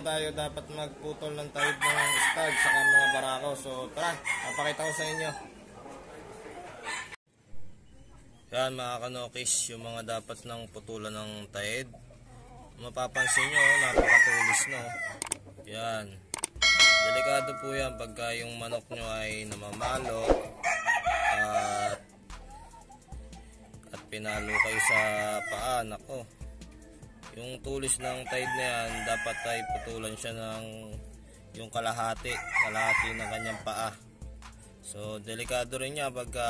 ba tayo dapat magputol ng tawid ng stag sa mga barako? So tara, papakita ko sa inyo. Yan mga kanokis, yung mga dapat ng putulan ng taid. Mapapansin nyo, napakatulis no. Yan. Delikado po yan pagka yung manok nyo ay namamalo at at pinalo kayo sa paa. Nako, yung tulis ng tide na yan dapat ay putulan siya ng yung kalahati kalahati ng kanyang paa. So delikado rin niya pagka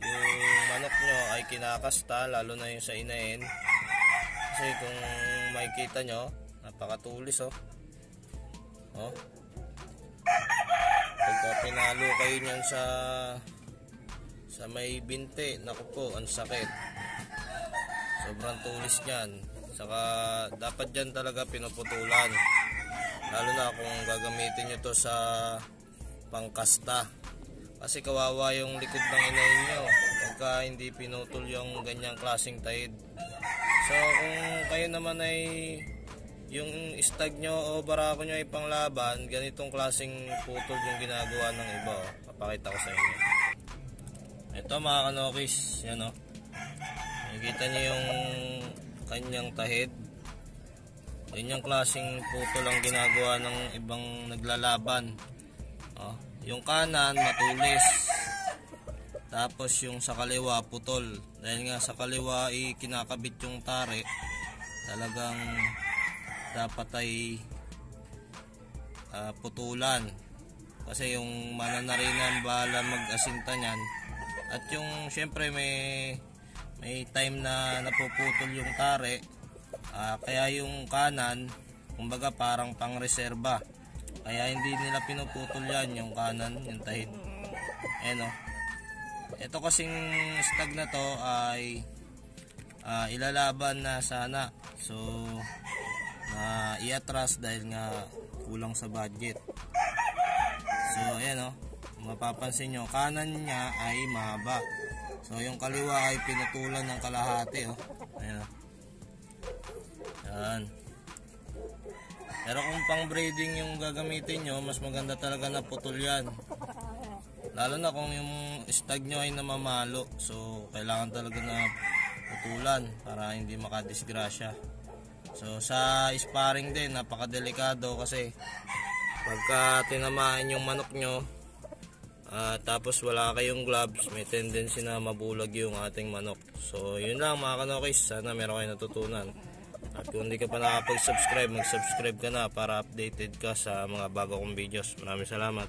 yung manok nyo ay kinakasta lalo na yung sa inain. Kasi kung makikita nyo napakatulis oh. Oh. Pagka pinalo kayo nyan sa sa may binte naku po ang sakit sobrang tulis niyan. Saka dapat dyan talaga pinuputulan. Lalo na kung gagamitin nyo to sa pangkasta. Kasi kawawa yung likod ng inayin nyo. Pagka hindi pinutol yung ganyang klaseng taid. So kung kayo naman ay yung stag nyo o barako nyo ay panglaban ganitong klaseng putol yung ginagawa ng iba. Papakita ko sa inyo. Ito mga kanokis. Yan o oh. Nakikita niyo yung kanyang tahid. Yun yung klaseng putol ang ginagawa ng ibang naglalaban. Oh, yung kanan matulis. Tapos yung sa kaliwa putol. Dahil nga sa kaliwa ay kinakabit yung tare. Talagang dapat ay uh, putulan. Kasi yung mananarinan bahala mag-asinta niyan. At yung syempre may may time na napuputol yung tare uh, kaya yung kanan kumbaga parang pang reserba kaya hindi nila pinuputol yan yung kanan yung tahid ayan o ito kasing stag na to ay uh, ilalaban na sana. So na uh, iatras dahil nga kulang sa budget. So ayan o mapapansin nyo kanan niya ay mahaba So yung kaliwa ay pinutulan ng kalahati oh. Ayan oh. Yan. Pero kung pang breeding yung gagamitin nyo, mas maganda talaga na putol yan. Lalo na kung yung stag nyo ay namamalo. So kailangan talaga na putulan para hindi makadisgrasya. So sa sparring din, napakadelikado kasi pagka tinamaan yung manok nyo, uh, tapos wala kayong gloves. May tendency na mabulag yung ating manok. So yun lang mga kanokis. Sana meron kayo natutunan. At kung hindi ka pa nakapag subscribe mag subscribe ka na para updated ka sa mga bago kong videos. Maraming salamat